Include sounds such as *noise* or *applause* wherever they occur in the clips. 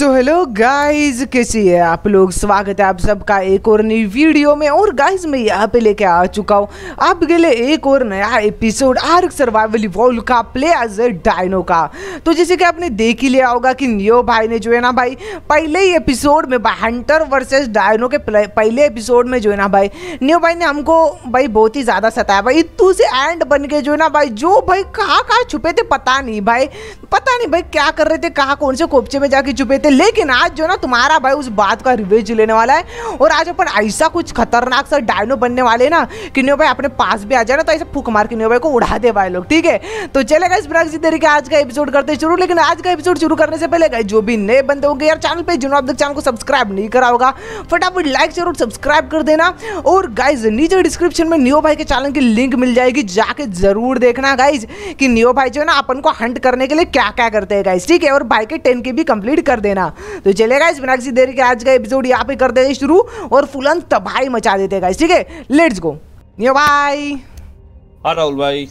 So hello guys कैसी है आप लोग? स्वागत है आप सबका एक और नई वीडियो में। और गाइस मैं यहाँ पे लेके आ चुका हूँ आपके लिए एक और नया एपिसोड आर्क सर्वाइवल इवॉल्व का प्ले एज ए डायनो का। तो जैसे कि आपने देख ही लिया होगा कि नियो भाई ने जो है ना भाई, पहले ही एपिसोड में हंटर वर्सेस डायनो के पहले एपिसोड में जो है ना भाई नियो भाई ने हमको भाई बहुत ही ज़्यादा सताया। भाई, तू से एंड बन के जो है ना भाई, जो भाई कहाँ कहाँ छुपे थे पता नहीं भाई। पता नहीं भाई क्या कर रहे थे कहाँ कौन से कोपचे में जाके छुपे थे। लेकिन आज जो ना, तुम्हारा भाई उस बात का रिवेज लेने वाला है और आज अपन ऐसा कुछ खतरनाक सा डायनो बनने वाले ना कि न्यू भाई अपने पास भी आ जाए ना तो ऐसे फूक मार के न्यू भाई को उड़ा दे भाई लोग, ठीक है? तो चलेगा इस प्रकार तरीके आज का एपिसोड करते शुरू। लेकिन आज का एपिसोड शुरू करने से पहले गए जो भी नए बंदे होंगे यार चैनल पे जिन्होंने अब तक चैनल को सब्सक्राइब नहीं करा होगा, फटाफट लाइक ज़रूर सब्सक्राइब कर देना। और गाइज़ नीचे डिस्क्रिप्शन में नियो भाई के चैनल की लिंक मिल जाएगी, जाके ज़रूर देखना गाइज़ कि नियो भाई जो है ना, अपन को हंट करने के लिए क्या क्या करते हैं गाइज़ ठीक है? और भाई के टेन के भी कंप्लीट कर देना। तो चलेगा इस बिना किसी देरी के आज का एपिसोड यहाँ पे कर देते शुरू और फुलन तबाही मचा देते गाइस ठीक है? लेट्स गो नियो भाई। हाँ राहुल भाई।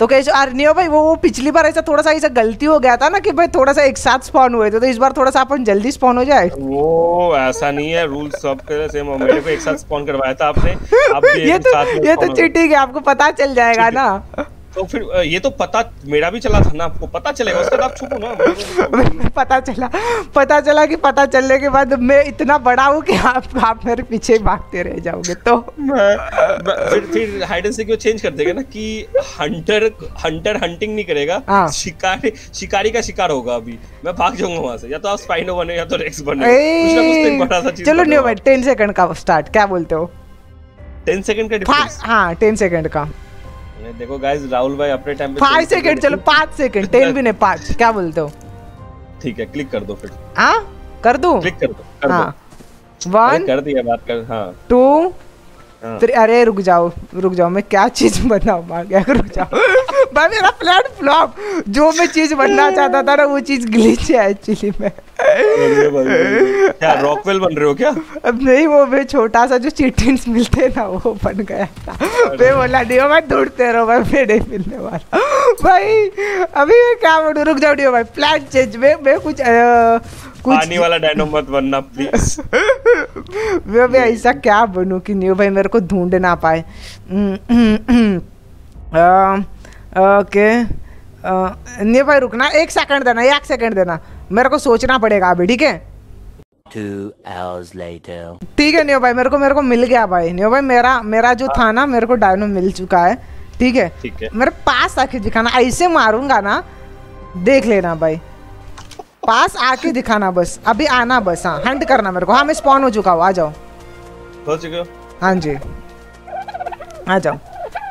तो कैसे? अरे नियो भाई वो, वो पिछली बार ऐसा थोड़ा सा ऐसा गलती हो गया था ना कि भाई थोड़ा सा एक साथ स्पॉन हुए थे तो इस बार थोड़ा सा अपन जल्दी स्पॉन हो जाए? वो ऐसा नहीं है रूल सब के सेम मेरे को एक साथ स्पॉन करवाया था आपने आप *laughs* ये तो ये तो चीटिंग है आपको पता चल जाएगा ना। तो फिर ये तो पता मेरा भी चला था ना आपको पता चलेगा उसके बाद छुपो ना। *laughs* पता चला पता चला कि पता चलने के बाद मैं इतना बड़ा हूँ कि आप आप मेरे पीछे भागते रह जाओगे तो। फिर फिर हाइड एंड सीक चेंज कर देगा ना कि हंटर हंटर हंटिंग नहीं करेगा हाँ। शिकारी शिकारी का शिकार होगा अभी। मैं भाग जाऊँगा वहाँ से या तो आप स्पाइनो बने या तो रेक्स बने। तो चलो नहीं भाई 10 सेकंड का स्टार्ट क्या बोलते हो? 10 सेकंड का हाँ 10 सेकंड का। देखो गाइस राहुल भाई अपने टाइम पे फाइव सेकंड चलो पाँच सेकंड टेन भी नहीं पाँच *laughs* क्या बोलते हो? ठीक है क्लिक कर दो फिर। हाँ? कर दो? क्लिक कर दो कर हाँ। वन कर दिया बात कर हाँ। टू हाँ। अरे रुक जाओ रुक जाओ मैं क्या चीज़ *laughs* बनाऊ रुक जाओ। भाई मेरा प्लान फ्लॉप जो मैं चीज़ बनना चाहता था ना वो चीज़ ग्लिच है एक्चुअली में। क्या रॉकवेल बन रहे हो क्या? अब नहीं वो मैं छोटा सा जो चिटिंग्स मिलते ना वो बन गया था। मैं बोला नहीं मैं ढूंढते रहो मैं नहीं मिलने वाला। भाई अभी मैं क्या बनू रुक जाओ डियो भाई प्लान चेंज में मैं कुछ कुछ पानी वाला डायनो मत बनना प्लीज़ मैं भी ऐसा क्या बनूं कि न्यू भाई मेरे को ढूंढ ना पाए। ओके। न्यू भाई रुकना एक सेकंड देना एक सेकंड देना। मेरे को सोचना पड़ेगा अभी ठीक है? ठीक है न्यू भाई मेरे को मेरे को मिल गया भाई। न्यू भाई मेरा मेरा जो था ना मेरे को डायनो मिल चुका है। ठीक है? ठीक है। मेरे पास आके दिखाना ऐसे मारूँगा ना देख लेना भाई। पास आके दिखाना बस अभी आना बस हाँ हंट करना मेरे को। हाँ मैं स्पॉन हो चुका हूँ आ जाओ। हो चुके हाँ। जी। आ जाओ।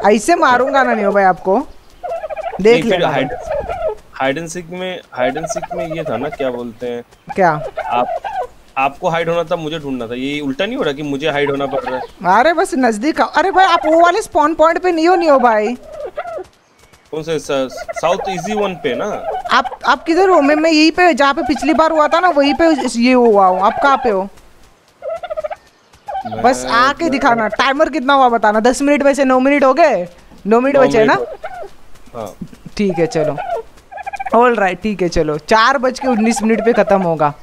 ऐसे मारूँगा ना नहीं भाई आपको। देख लेना। हाइड एंड सीक में हाइड एंड सीक में ये था ना क्या बोलते हैं? क्या? आप आपको हाइड होना था मुझे ढूंढना था। ये उल्टा नहीं हो रहा कि मुझे हाइड होना पड़ रहा है? अरे बस नज़दीक अरे भाई आप वो वाले स्पॉन पॉइंट पे नहीं हो नहीं हो भाई। कौन से साउथ इजी वन पे ना? आप आप किधर हो? मैं मैं यहीं पे जहाँ पे पिछली बार हुआ था ना वहीं पे ये हुआ हूँ। आप कहाँ पे हो? बस आके दिखाना। टाइमर कितना हुआ बताना। दस मिनट वैसे नौ मिनट हो गए? नौ मिनट बचे ना? हाँ। ठीक है चलो। ऑल राइट ठीक है चलो। चार बज के उन्नीस मिनट पे खत्म होगा।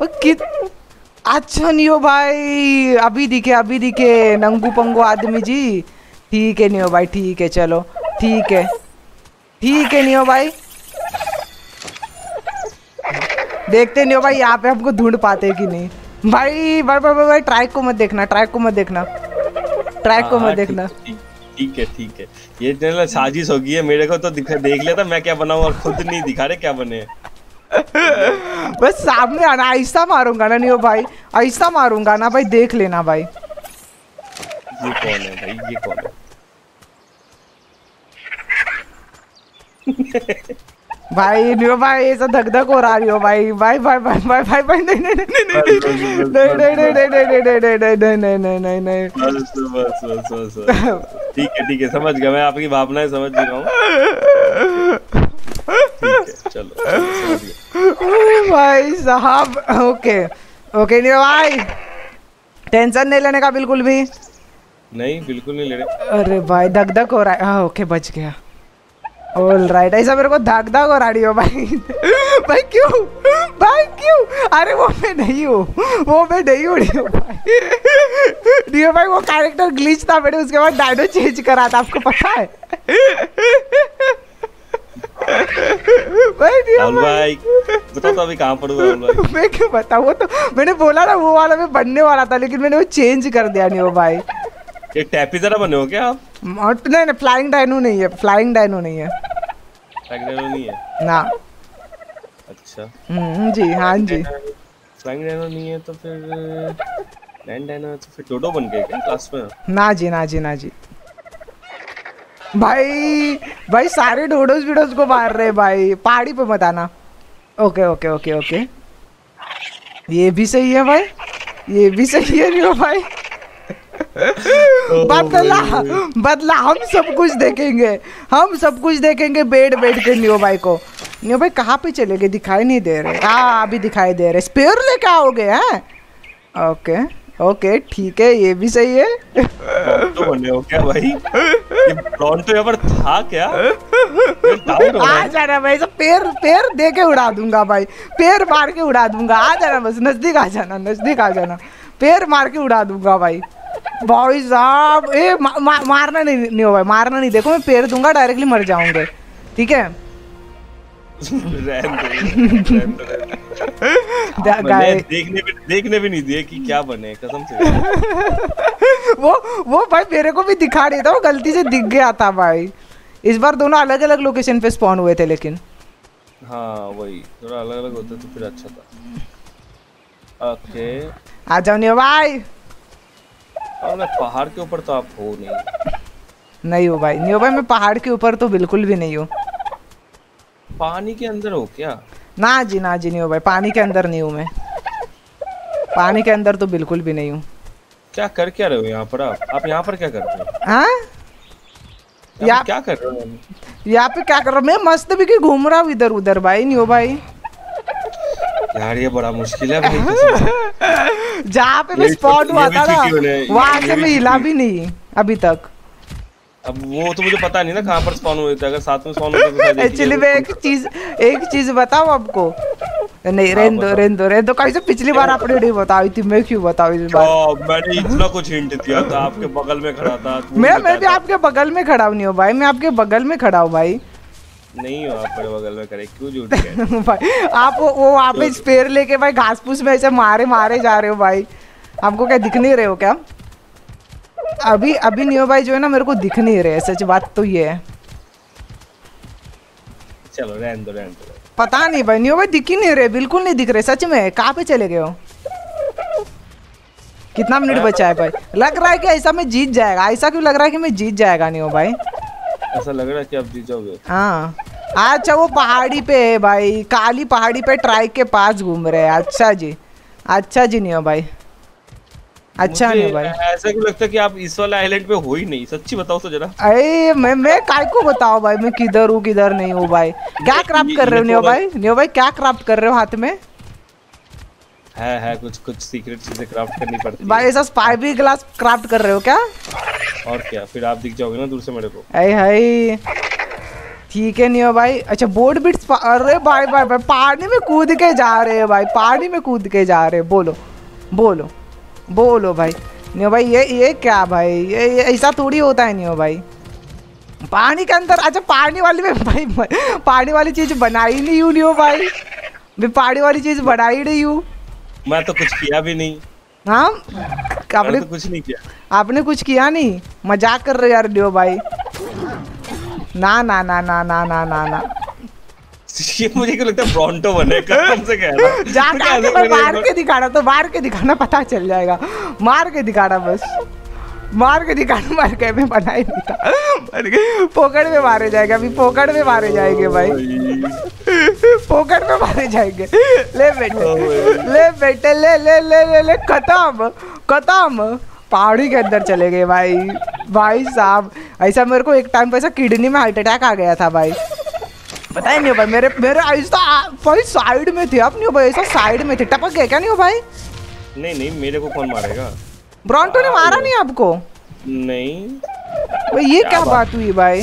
है कित अच्छा नहीं हो भाई। अभी दिखे अभी दिखे। नंगू पंगू आदमी जी। ठीक है नहीं हो भाई ठीक है चलो। ठीक है। ठीक है नहीं हो भाई। देखते नहीं हो भाई यहाँ पे हमको ढूंढ पाते कि नहीं। भाई भाई भाई भाई ट्रैक को मत देखना ट्रैक को मत देखना। ट्रैक को मत हाँ, देखना। ठीक है ठीक है। ये चैनल साजिश होगी है मेरे को तो देख लिया था मैं क्या बनाऊँ और खुद नहीं दिखा रहे क्या बने? *laughs* बस सामने आना ऐसा मारूँगा ना नहीं हो भाई ऐसा मारूँगा ना भाई देख लेना भाई। ये कौन है भाई ये कौन है? *laughs* भाई नियो भाई ऐसा धक धक हो रहा हो भाई भाई भाई भाई भाई भाई भाई नहीं नहीं नहीं नहीं नहीं नहीं नहीं नहीं नहीं नहीं नहीं नहीं नहीं नहीं नहीं बस बस बस बस ठीक है ठीक है समझ गया मैं आपकी भावनाएँ समझ रहा हूँ चलो भाई साहब ओके ओके नहीं भाई टेंशन नहीं लेने का बिल्कुल भी नहीं बिल्कुल नहीं ले रहे अरे भाई धक धक हो रहा है हाँ ओके बच गया ऑल राइट ऐसा मेरे को धाक धाक हो रही हो भाई। भाई क्यों? भाई क्यों? अरे वो मैं नहीं हूँ। वो मैं नहीं हूँ डियो भाई। डियो भाई वो कैरेक्टर ग्लिच था मैंने उसके बाद डायनो चेंज करा था आपको पता है? भाई डियो भाई बताओ तो अभी कहाँ पर हुआ मैं क्यों बताऊँ? वो तो मैंने बोला ना वो वाला मैं बनने वाला था लेकिन मैंने वो चेंज कर दिया नहीं भाई। एक टैपी जरा बने हो क्या आप? नहीं नहीं फ्लाइंग डायनो नहीं है फ्लाइंग डायनो नहीं है। फ्लाइंग डायनो नहीं है? ना। अच्छा। हम्म जी हाँ जी। फ्लाइंग डायनो नहीं है तो फिर लैंड डायनो तो फिर डोडो बन गए क्या क्लास में? ना जी ना जी ना जी। भाई भाई सारे डोडोस वीडोस को मार रहे भाई। पहाड़ी पे मत आना। Okay okay okay okay. ये भी सही है भाई। ये भी सही है भाई। बदला बदला हम सब कुछ देखेंगे हम सब कुछ देखेंगे बेड बेड के न्यू भाई को। न्यू भाई कहाँ पे चले गए? दिखाई नहीं दे रहे। हाँ अभी दिखाई दे रहे। स्पेयर लेके आओगे हैं? ओके ओके ठीक है ये भी सही है। तो बने हो क्या भाई? ये ब्रॉन तो यहाँ पर था क्या? आ जाना भाई सब पैर पैर दे के उड़ा दूँगा भाई। पैर मार के उड़ा दूँगा। आ जाना बस नज़दीक आ जाना नज़दीक आ जाना। पैर मार के उड़ा दूँगा भाई। भाई साहब ए मा, मा, मारना नहीं नहीं हो भाई मारना नहीं देखो मैं पैर दूँगा डायरेक्टली मर जाऊँगे ठीक है? *laughs* देखने भी देखने भी नहीं दिए कि क्या बने कसम से। *laughs* वो वो भाई मेरे को भी दिखा रही था वो गलती से दिख गया था भाई। इस बार दोनों अलग अलग लोकेशन पे स्पॉन हुए थे लेकिन। हाँ वही थोड़ा अलग अलग होते तो फिर अच्छा था। ओके आ जाओ नहीं भाई। और पहाड़ के ऊपर तो आप हो नहीं। नहीं हो भाई नहीं हो भाई मैं पहाड़ के ऊपर तो बिल्कुल भी नहीं हूँ। पानी के अंदर हो क्या? ना जी ना जी नहीं हो भाई पानी के अंदर नहीं हूँ मैं। पानी के अंदर तो बिल्कुल भी नहीं हूँ। क्या कर क्या रहे हो यहाँ पर आप? आप यहाँ पर क्या कर रहे हो? हाँ? या क्या कर रहे हो? यहाँ पे क्या कर रहा हूँ? मैं मस्त भी घूम रहा हूँ इधर उधर भाई नहीं हो भाई। यार ये बड़ा मुश्किल है भाई *laughs* जहाँ पे मैं स्पॉट हुआ था ना वहाँ से मैं हिला भी नहीं अभी तक। अब वो तो मुझे पता नहीं ना कहाँ पर स्पॉन हुए थे अगर साथ में स्पॉन होते तो एक्चुअली मैं एक चीज़ एक चीज़ बताऊँ आपको? नहीं हाँ, रेन दो रेन दो रेन दो कैसे पिछली बार आपने नहीं बताई थी मैं क्यों बताऊँ इस बार? मैंने इतना कुछ हिंट दिया था आपके बगल में खड़ा था मैं मैं भी आपके बगल में खड़ा नहीं हूँ भाई मैं आपके बगल में खड़ा हूँ भाई। नहीं हो आप बगल में करे क्यों झूठ *laughs* भाई आप वो वो वहाँ पे स्पेयर लेके भाई घास फूस में ऐसे मारे मारे जा रहे हो भाई। आपको क्या दिख नहीं रहे हो क्या? अभी अभी नियो भाई जो है ना मेरे को दिख नहीं रहे सच बात तो ये है। चलो रहने दो रहने दो। पता नहीं भाई नियो भाई दिख ही नहीं रहे बिल्कुल नहीं दिख रहे सच में। कहाँ पे चले गए हो? कितना मिनट बचा है भाई? लग रहा है कि ऐसा मैं जीत जाएगा ऐसा क्यों लग रहा है कि मैं जीत जाएगा नहीं हो भाई? ऐसा लग रहा है कि आप जीत जाओगे हाँ। अच्छा वो पहाड़ी पे है भाई। काली पहाड़ी पे ट्राइक के पास घूम रहे हैं। अच्छा जी। अच्छा जी नहीं हो भाई। अच्छा नहीं भाई। ऐसा क्यों लगता है कि आप इस वाले आइलैंड पे हो ही नहीं? सच्ची बताओ तो जरा। अरे मैं मैं काय को बताओ भाई? मैं किधर हूँ किधर नहीं हूँ भाई। क्या क्राफ्ट कर रहे हो नियो भाई। नियो भाई क्या क्राफ्ट कर रहे हो हाथ में? है है कुछ कुछ सीक्रेट चीज़ें क्राफ्ट करनी पड़ती भाई ऐसा स्पाइवी ग्लास क्राफ्ट कर रहे हो क्या? और क्या फिर आप दिख जाओगे ना दूर से मेरे को। अरे हाय। ठीक है नियो भाई। अच्छा बोर्ड बिट्स अरे भाई भाई भाई पानी में कूद के जा रहे हैं भाई पानी में कूद के जा रहे हैं। बोलो बोलो बोलो भाई। नियो भाई ये ये क्या भाई? ये, ये ऐसा थोड़ी होता है नियो भाई। पानी के अंदर अच्छा पानी वाली में भाई पानी वाली चीज़ बनाई नहीं हूँ नहीं हो भाई। मैं पानी वाली चीज़ बनाई नहीं हूँ। मैं तो कुछ किया भी नहीं। हाँ? आपने तो कुछ नहीं किया। आपने कुछ किया नहीं? मज़ाक कर रहे यार डियो भाई। ना ना ना ना ना ना ना ना। ये मुझे क्यों लगता है ब्रॉन्टो बने? कसम से कह रहा हूँ? जा के मार के दिखाना तो मार के दिखाना पता चल जाएगा। मार के दिखाना बस। मार के दिखाना मार के मैं बना ही नहीं था। पोकड़ में मारे जाएगा अभी पोकड़ में मारे जाएँगे भाई। पोकड़ में मारे जाएँगे। ले बेटे ले बेटे ले ले ले ले ले खत्म खत्म। पहाड़ी के अंदर चले गए भाई। भाई साहब ऐसा मेरे को एक टाइम पे ऐसा किडनी में हार्ट अटैक आ गया था भाई। पता ही नहीं भाई मेरे मेरे ऐसा भाई साइड में थे आप नहीं भाई ऐसा साइड में थे। टपक गए क्या नहीं हो भाई? नहीं नहीं मेरे को कौन मारेगा? ब्रॉन्टो ने मारा नहीं आपको? नहीं। भाई ये क्या, क्या बात? हुई भाई?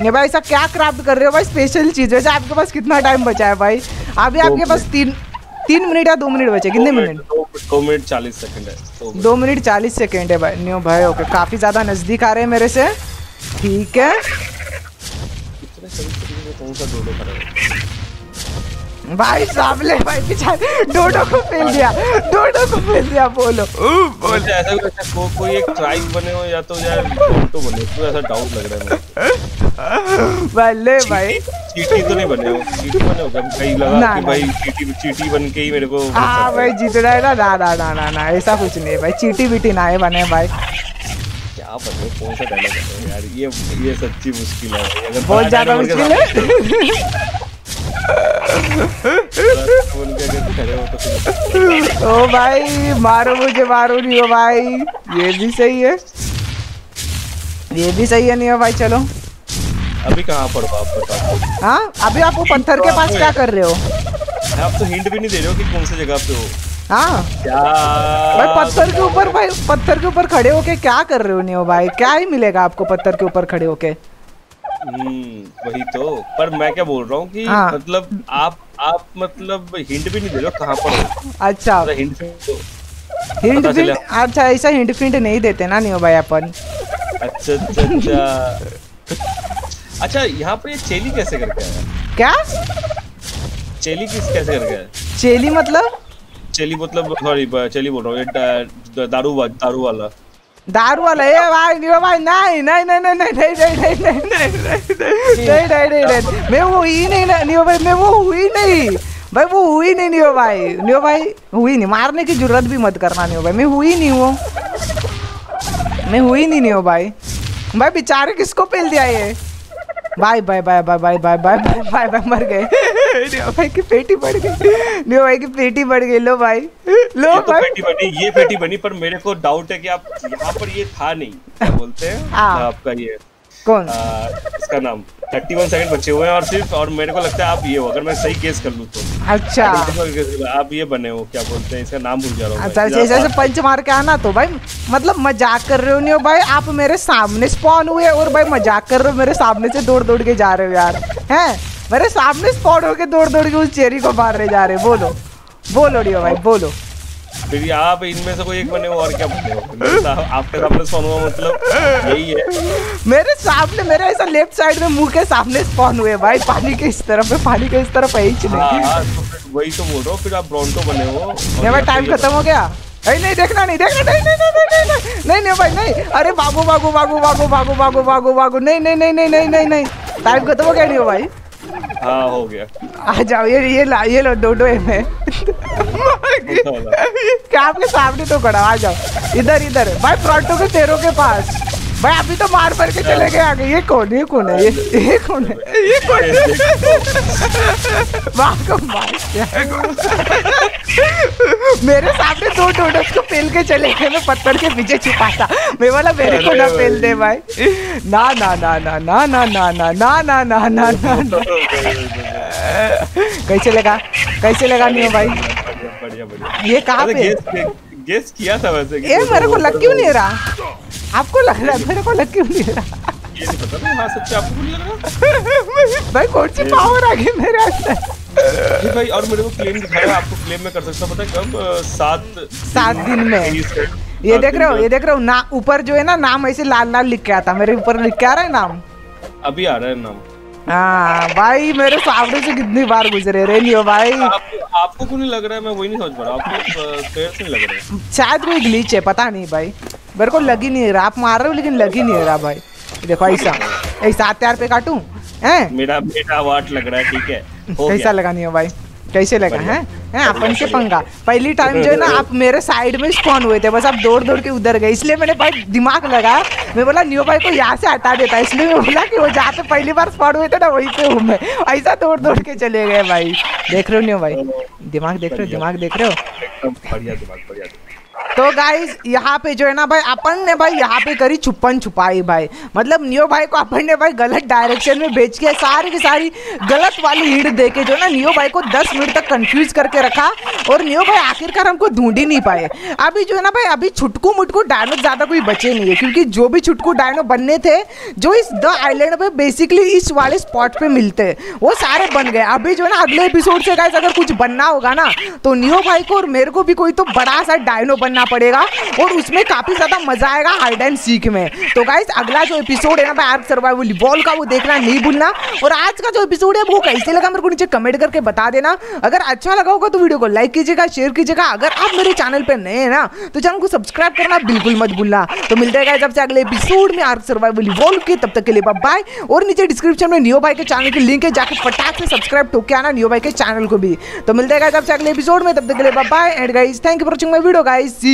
ये भाई ऐसा क्या क्राफ्ट कर रहे हो भाई? स्पेशल चीज़ वैसे आपके पास कितना टाइम बचा है भाई? अभी आपके पास तीन तीन मिनट या दो मिनट बचे? कितने मिनट दो मिनट चालीस सेकंड है। दो मिनट चालीस सेकंड है भाई। न्यू भाई ओके काफ़ी ज़्यादा नज़दीक आ रहे हैं मेरे से। ठीक है? कौन सा डोडो खड़ा भाई भाई पीछे। डोडो को फेल दिया डोडो को फेल दिया बोलो। बोलो। ऐसा को, कोई एक ट्राइब बने हो या तो यार तो बने तो ऐसा डाउट लग रहा है बल्ले भाई चीटी तो नहीं बने हो चीटी बने हो कहीं लगा कि भाई चीटी चीटी बन के ही मेरे को हाँ भाई जीतना है ना ना ना ना ना ऐसा कुछ नहीं भाई चीटी बीटी ना है बने भाई। क्या पता कौन सा डायलॉग है यार ये ये सच्ची मुश्किल है अगर बहुत ज़्यादा मुश्किल है। *laughs* *laughs* ओ भाई मारो मुझे मारो नहीं हो भाई। ये भी सही है। ये भी सही है नहीं हो भाई चलो। अभी कहाँ पर आप बताओ। हाँ अभी आप वो पत्थर के पास क्या कर रहे हो? आप तो हिंट भी नहीं दे रहे हो कि कौन सी जगह पे हो। हाँ। क्या? भाई पत्थर के ऊपर भाई पत्थर के ऊपर खड़े होके क्या कर रहे हो नहीं हो भाई? क्या ही मिलेगा आपको पत्थर के ऊपर खड़े होके? वही तो। पर मैं क्या बोल रहा हूँ कि हाँ। मतलब आप आप मतलब हिंट भी नहीं दे रहे हो कहाँ पर अच्छा। हिंट तो हिंट भी अच्छा ऐसा हिंट फिंट नहीं देते ना नहीं भाई अपन। अच्छा अच्छा अच्छा। अच्छा यहाँ पर ये चेली कैसे करके आया? क्या? चेली किस कैसे करके आया? चेली मतलब? चेली मतलब सॉरी चेली बोल रहा हूँ दारू दारू वाला। दारू वाला ए भाई नहीं भाई नहीं नहीं नहीं नहीं नहीं नहीं नहीं नहीं नहीं नहीं नहीं नहीं मैं वो ही नहीं नहीं भाई मैं वो हुई नहीं भाई वो हुई नहीं नहीं भाई नहीं भाई हुई नहीं मारने की ज़रूरत भी मत करना नहीं हो भाई मैं हुई नहीं हूँ मैं हुई नहीं नहीं हो भाई भाई बेचारे किसको पेल दिया ये bye bye bye bye bye bye bye bye bye मर गए *laughs* भाई की पेटी बढ़ गई। भाई की पेटी बढ़ गई। लो भाई। लो ये तो भाई। पेटी बनी ये पेटी बनी पर मेरे को डाउट है कि आप यहाँ पर ये था नहीं। क्या बोलते हैं? हाँ। आपका ये कौन? इसका नाम। 31 सेकंड बचे हुए हैं और सिर्फ़ और मेरे को लगता है आप ये हो। अगर मैं सही गेस कर लूँ तो। अच्छा। आप ये बने हो क्या बोलते हैं? इसका नाम भूल जा रहा हूँ अच्छा जैसे जैसे पंच मार के आना तो भाई मतलब मज़ाक कर रहे हो नहीं हो भाई? आप मेरे सामने स्पॉन हुए और भाई मज़ाक कर रहे हो मेरे सामने से दौड़ दौड़ के जा रहे हो यार। हैं? मेरे सामने स्पॉन होके दौड़ दौड़ के उस चेरी को मार रहे जा रहे बोलो बोलो डियो भाई बोलो फिर आप इनमें से कोई एक बने हो और क्या बने हो आपके सामने स्पॉन हुआ मतलब यही है मेरे सामने मेरे ऐसा लेफ़्ट साइड में मुँह के सामने स्पॉन हुए भाई पानी के इस तरफ़ में पानी के इस तरफ़ है ही नहीं हाँ, तो वही तो बोल रहा हूँ फिर आप ब्रोंटो बने हो नहीं भाई टाइम खत्म हो गया नहीं नहीं देखना नहीं देखना नहीं नहीं नहीं नहीं नहीं नहीं नहीं भाई नहीं अरे बाबू बाबू बाबू बाबू बाबू बाबू बाबू बाबू नहीं नहीं नहीं नहीं नहीं नहीं नहीं टाइम खत्म हो गया नहीं हो भाई हाँ हो गया। आ जाओ ये ये ला ये लो दो दो में क्या आपके सामने तो खड़ा आ जाओ। इधर इधर भाई प्रोटो के तेरों के पास। भाई अभी तो मार मार के चले गए आगे ये कौन ये कौन है ये ये कौन है ये कौन है मार को मार मेरे सामने दो डोडस को पेल के चले गए मैं पत्थर के पीछे छिपा था मैं बोला मेरे को ना पेल दे भाई ना ना ना ना ना ना ना ना ना ना ना ना ना कैसे लगा कैसे लगा नहीं हो भाई ये कहाँ पे गेस किया था वैसे ये मेरे को लग क्यों नहीं रहा आपको लग रहा है मेरे को लग क्यों नहीं रहा? ये नहीं पता हाँ सच आपको नहीं लग रहा? भाई कौन सी पावर आ गई मेरे अंदर? भाई और मेरे को क्लेम दिखाया आपको क्लेम में कर सकता पता कब? सात सात दिन में। ये देख रहे हो ये देख रहे हो ना ऊपर जो है ना नाम ऐसे लाल लाल लिख के आता मेरे ऊपर लिख के आ रहा है नाम? अभी आ रहा है नाम। हाँ भाई मेरे सामने से कितनी बार गुजरे रे लियो भाई। आप, आपको क्यों नहीं लग रहा है? मैं वही नहीं समझ पा रहा आपको लग रहा है। शायद कोई ग्लिच है पता नहीं भाई। मेरे को लग ही नहीं रहा। आप मार रहे हो लेकिन लग ही नहीं रहा भाई। देखो ऐसा ऐसा हत्यार पे काटूं हैं? मेरा बेटा वाट लग रहा है ठीक है। कैसा लगा नहीं हो भाई। कैसे लगा है? हैं? अपन से पंगा पहली टाइम जो है ना आप मेरे साइड में स्पॉन हुए थे बस आप दौड़ दौड़ के उधर गए। इसलिए मैंने भाई दिमाग लगा। मैं बोला न्यू भाई को यहाँ से हटा देता इसलिए मैं बोला कि वो जहाँ पे पहली बार स्पॉन हुए थे ना वहीं पे हूँ मैं। ऐसा दौड़ दौड़ के चले गए भाई। देख रहे हो न्यू भाई? दिमाग देख रहे हो दिमाग देख रहे हो? बढ़िया दिमाग बढ़िया तो गाइस यहाँ पे जो है ना भाई, अपन ने भाई यहाँ पे करी छुपन छुपाई भाई। मतलब नियो भाई को अपन ने भाई गलत डायरेक्शन में बेच के सारी की सारी गलत वाली हीड दे के जो ना नियो भाई को 10 मिनट तक कंफ्यूज करके रखा और नियो भाई आखिरकार हमको ढूंढ ही नहीं पाए। अभी जो है ना भाई, अभी छुटकू मुटकू डायनो ज़्यादा कोई बचे नहीं है, क्योंकि जो भी छुटकू डायनो बनने थे, जो इस द आइलैंड पे बेसिकली इस वाले स्पॉट पे मिलते, वो सारे बन गए। अभी जो है ना अगले एपिसोड से गाइस अगर कुछ बनना होगा ना तो नियो भाई को और मेरे को भी कोई तो बड़ा सा डायनो बनना पड़ेगा और उसमें काफ़ी ज़्यादा मज़ा आएगा हाइड एंड सीक में। तो गाइस अगला जो एपिसोड है ना भाई आर्क सर्वाइवल वॉल का, वो देखना नहीं भूलना। और आज का जो एपिसोड है, वो कैसे लगा मेरे को नीचे कमेंट करके बता देना। अगर अच्छा लगा होगा तो वीडियो को लाइक कीजिएगा शेयर कीजिएगा। अगर आप मेरे चैनल पे नए हैं ना तो चैनल को सब्सक्राइब करना बिल्कुल मत भूलना। तो मिलते हैं जब से अगले एपिसोड में आर्क सर्वाइवल वॉल के। तब तक के लिए बाय और नीचे डिस्क्रिप्शन में नियो भाई के चैनल की लिंक है, जाके फटाक से सब्सक्राइब ठोक के आना नियो भाई के चैनल को भी। तो मिलते हैं जब से अगले एपिसोड में। तब तक के लिए bye and guys thank you for watching my video guys see